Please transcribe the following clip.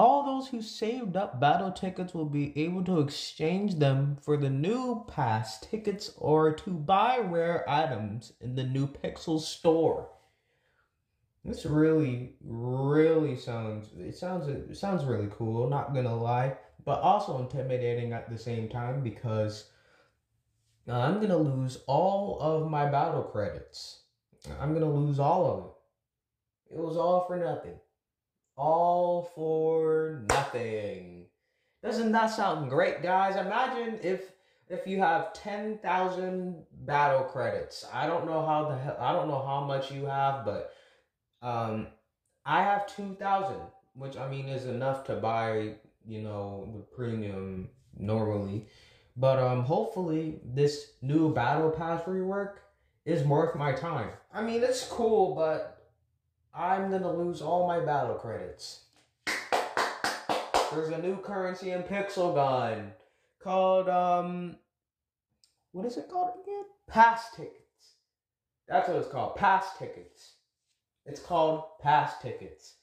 all those who saved up battle tickets will be able to exchange them for the new pass tickets or to buy rare items in the new Pixel store. This really, really sounds it sounds it sounds really cool, not gonna lie, but also intimidating at the same time because I'm gonna lose all of my battle credits. I'm gonna lose all of it. It was all for nothing. All for Doesn't that sound great, guys? Imagine if if you have 10,000 battle credits. I don't know how the hell I don't know how much you have, but um I have 2,000, which I mean is enough to buy, you know, the premium normally. But um hopefully this new battle pass rework is worth my time. I mean, it's cool, but I'm gonna lose all my battle credits. There's a new currency in Pixel Gun called um what is it called again? Pass tickets. That's what it's called. Pass tickets. It's called pass tickets.